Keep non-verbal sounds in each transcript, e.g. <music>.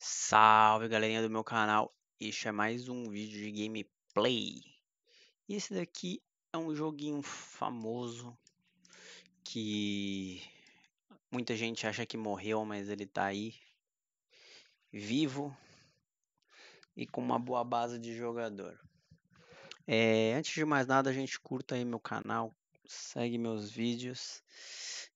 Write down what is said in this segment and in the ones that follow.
Salve galerinha do meu canal, este é mais um vídeo de gameplay. E esse daqui é um joguinho famoso que muita gente acha que morreu, mas ele tá aí vivo e com uma boa base de jogador. É, antes de mais nada, a gente curta aí meu canal, segue meus vídeos,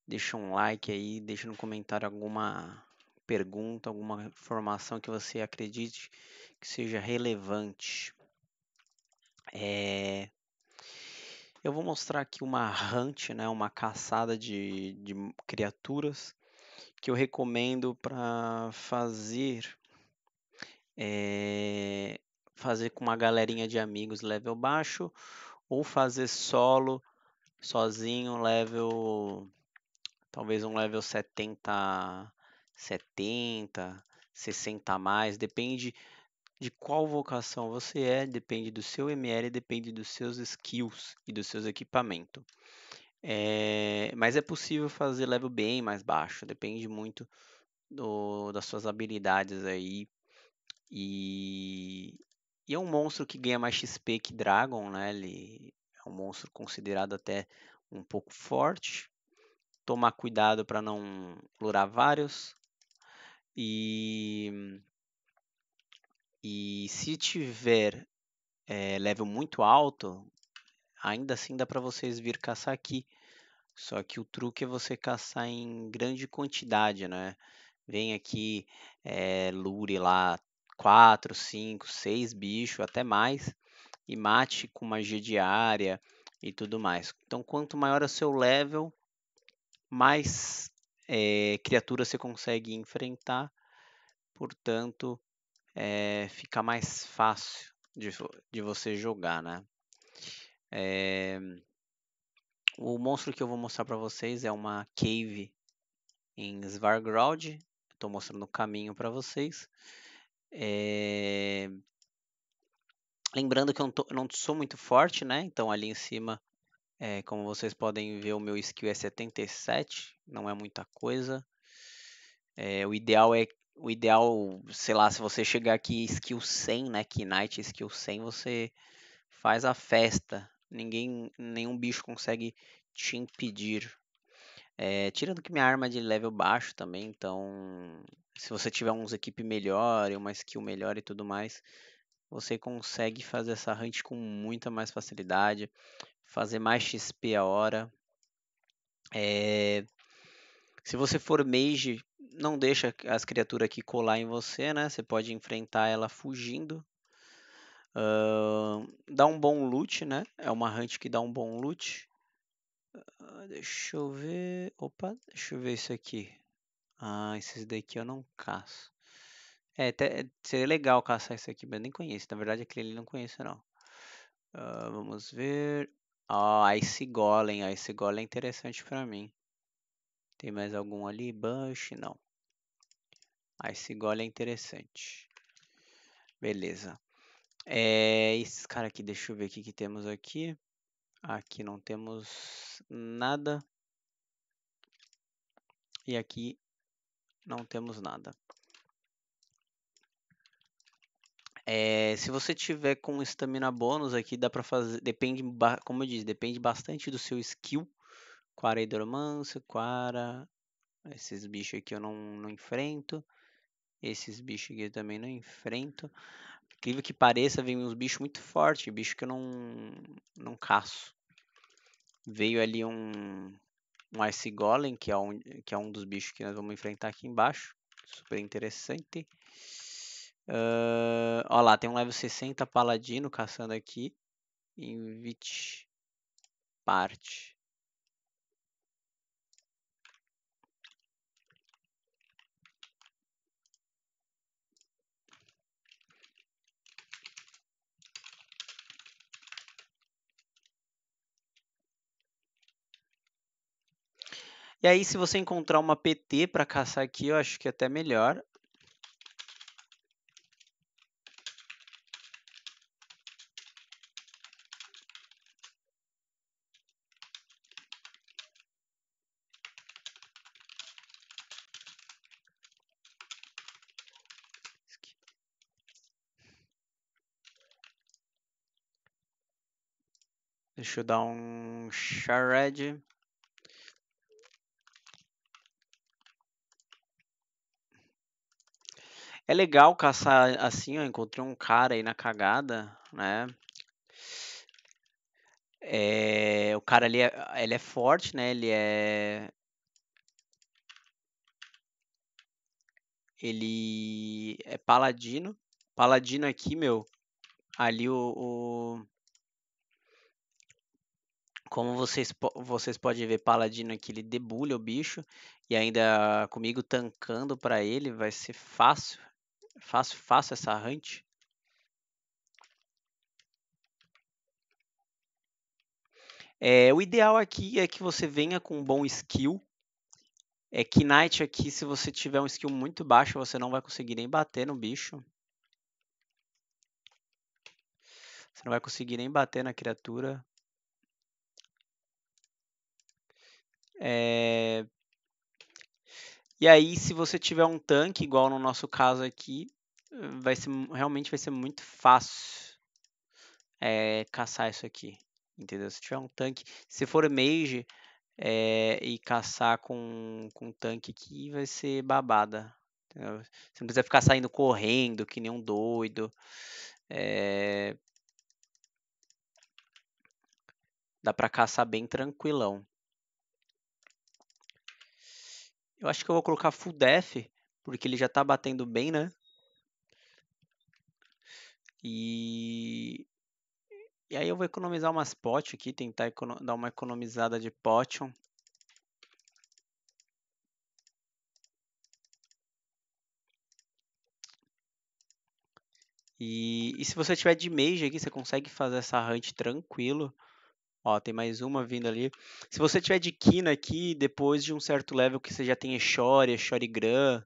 deixa um like aí, deixa no comentário alguma pergunta, alguma informação que você acredite que seja relevante. É... Eu vou mostrar aqui uma hunt, né, uma caçada de, de criaturas que eu recomendo para fazer é, fazer com uma galerinha de amigos level baixo ou fazer solo sozinho level talvez um level 70 70, 60 a mais, depende de qual vocação você é, depende do seu ML, depende dos seus skills e dos seus equipamentos. É, mas é possível fazer level bem mais baixo, depende muito do, das suas habilidades aí. E, e, é um monstro que ganha mais XP que Dragon, né? Ele é um monstro considerado até um pouco forte. Tomar cuidado para não lurar vários. E, e se tiver é, level muito alto, ainda assim dá para vocês vir caçar aqui. Só que o truque é você caçar em grande quantidade, né? Vem aqui, é, lure lá 4, 5, 6 bichos, até mais, e mate com magia diária e tudo mais. Então, quanto maior é o seu level, mais é, criatura você consegue enfrentar, portanto é, fica mais fácil de, de você jogar, né? É, o monstro que eu vou mostrar para vocês é uma cave em Svargrod. Estou mostrando o caminho para vocês. É... Lembrando que eu não, tô, eu não, sou muito forte, né? Então ali em cima é, como vocês podem ver, o meu skill é 77, não é muita coisa. É, o ideal é, o ideal, sei lá, se você chegar aqui skill 100, né, Knight skill 100, você faz a festa. Ninguém, nenhum bicho consegue te impedir. É, tirando que minha arma é de level baixo também, então se você tiver uns equipe melhor e uma skill melhor e tudo mais, você consegue fazer essa hunt com muita mais facilidade fazer mais XP a hora. É... Se você for mage, não deixa as criaturas aqui colar em você, né? Você pode enfrentar ela fugindo. Uh, dá um bom loot, né? É uma hunt que dá um bom loot. Uh, deixa eu ver. Opa, deixa eu ver isso aqui. Ah, esses daqui eu não caço. É, até, seria legal caçar isso aqui, mas nem conheço. Na verdade, aquele ali não conheço, não. Uh, vamos ver. Ó, Ice Golem. Ice Golem é interessante pra mim. Tem mais algum ali? Bush? Não. Ice Golem é interessante. Beleza. É, esses caras aqui, deixa eu ver o que temos aqui. Aqui não temos nada. E aqui não temos nada. É, se você tiver com estamina bônus aqui, dá pra fazer. Depende, como eu disse, depende bastante do seu skill. Quara Hidromancer, Quara. Esses bichos aqui eu não, não enfrento. Esses bichos aqui eu também não enfrento. Incrível que pareça, vem uns bichos muito fortes, bicho que eu não, não caço. Veio ali um, um Ice Golem, que é um, que é um dos bichos que nós vamos enfrentar aqui embaixo. Super interessante. Uh, ó lá, tem um level 60 paladino caçando aqui. Invite parte. E aí, se você encontrar uma PT para caçar aqui, eu acho que é até melhor. Deixa eu dar um shred. É legal caçar assim, ó. Encontrei um cara aí na cagada, né? É, o cara ali, é, ele é forte, né? Ele é ele é paladino. Paladino aqui, meu. Ali o, o... como vocês vocês podem ver, paladino aqui ele debulha o bicho e ainda comigo tancando para ele vai ser fácil. Fácil, fácil essa hunt. É, o ideal aqui é que você venha com um bom skill. É que Knight aqui, se você tiver um skill muito baixo, você não vai conseguir nem bater no bicho. Você não vai conseguir nem bater na criatura. É... E aí, se você tiver um tanque, igual no nosso caso aqui, vai ser, realmente vai ser muito fácil é, caçar isso aqui. Entendeu? Se tiver um tanque, se for mage é, e caçar com, com tanque aqui, vai ser babada. Entendeu? Você não precisa ficar saindo correndo que nem um doido. É... Dá pra caçar bem tranquilão. Eu acho que eu vou colocar full def, porque ele já tá batendo bem, né? E e aí eu vou economizar umas potes aqui, tentar dar uma economizada de potion. E, e, se você tiver de mage aqui, você consegue fazer essa hunt tranquilo. Ó, tem mais uma vindo ali. Se você tiver de Kina aqui, depois de um certo level que você já tem Eshori, Eshorigran.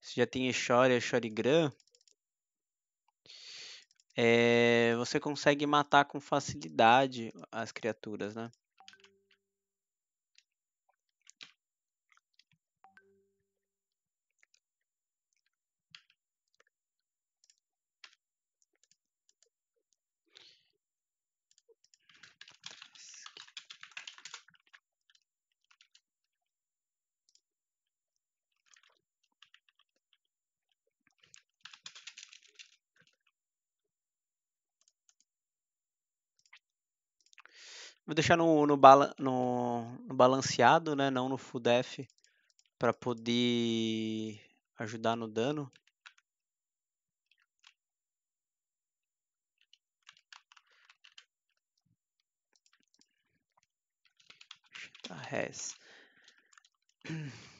Você já tem Eshori, Eshorigran é, você consegue matar com facilidade as criaturas, né? Vou deixar no, no, bala, no, no balanceado, né? Não no full def, para poder ajudar no dano. Res. <clears throat>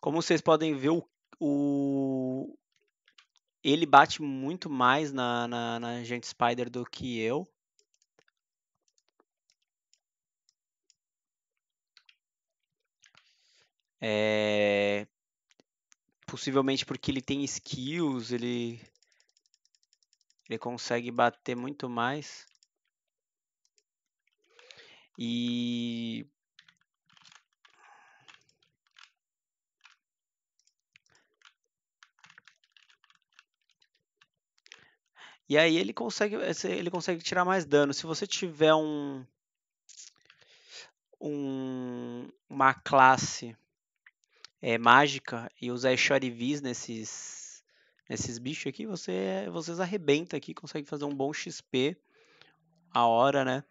Como vocês podem ver, o, o ele bate muito mais na, na, na Gente Spider do que eu. É... Possivelmente porque ele tem skills, ele, ele consegue bater muito mais. E E aí ele consegue, ele consegue tirar mais dano. Se você tiver um, um uma classe é, mágica e usar Shorivis nesses nesses bichos aqui, você vocês arrebenta aqui, consegue fazer um bom XP a hora, né?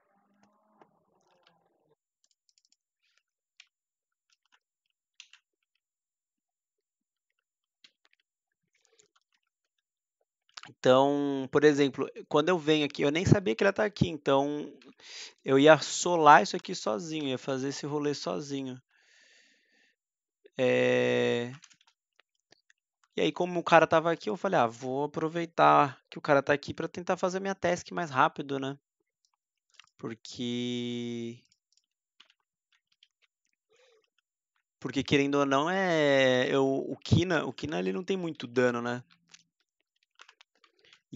Então, por exemplo, quando eu venho aqui, eu nem sabia que ela tá aqui, então eu ia solar isso aqui sozinho, ia fazer esse rolê sozinho. É... E aí, como o cara tava aqui, eu falei, ah, vou aproveitar que o cara tá aqui para tentar fazer minha task mais rápido, né? Porque... Porque querendo ou não, é eu, o Kina, o Kina ele não tem muito dano, né?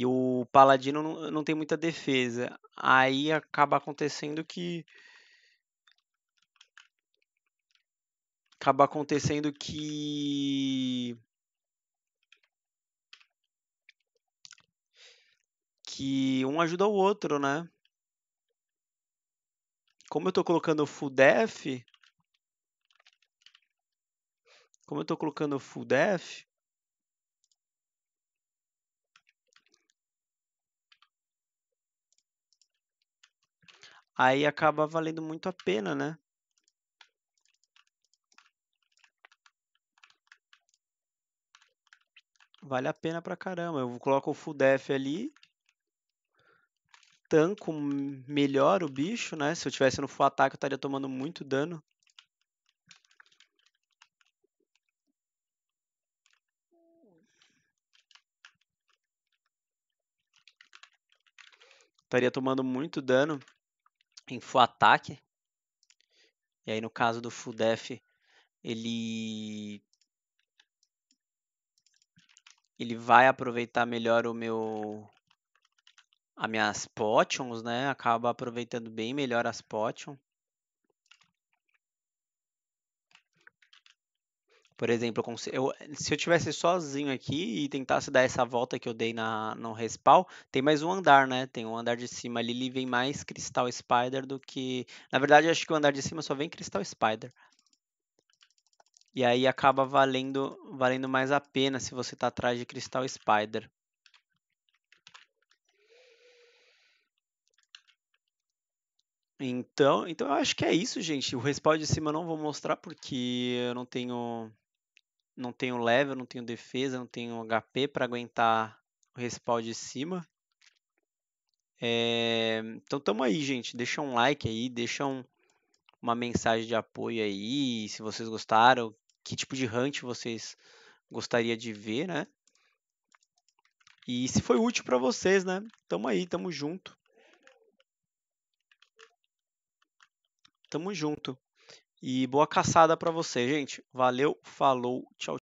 E o paladino não, não tem muita defesa. Aí acaba acontecendo que acaba acontecendo que que um ajuda o outro, né? Como eu estou colocando full def, como eu estou colocando full def, aí acaba valendo muito a pena, né? Vale a pena pra caramba. Eu coloco o full def ali, tanco melhor o bicho, né? Se eu tivesse no full ataque, eu estaria tomando muito dano. Estaria tomando muito dano em full ataque. E aí no caso do full def, ele ele vai aproveitar melhor o meu as minhas potions, né? Acaba aproveitando bem melhor as potions. Por exemplo, eu, se eu tivesse sozinho aqui e tentasse dar essa volta que eu dei na, no respawn, tem mais um andar, né? Tem um andar de cima ali, ele vem mais Crystal Spider do que... Na verdade, acho que o andar de cima só vem Crystal Spider. E aí acaba valendo, valendo mais a pena se você está atrás de Crystal Spider. Então, então eu acho que é isso, gente. O respawn de cima eu não vou mostrar porque eu não tenho não tenho level, não tenho defesa, não tenho HP para aguentar o respawn de cima. É, então tamo aí, gente. Deixa um like aí, deixa um, uma mensagem de apoio aí, se vocês gostaram, que tipo de hunt vocês gostariam de ver, né? E se foi útil para vocês, né? Tamo aí, tamo junto. Tamo junto. E boa caçada para você, gente. Valeu, falou, tchau.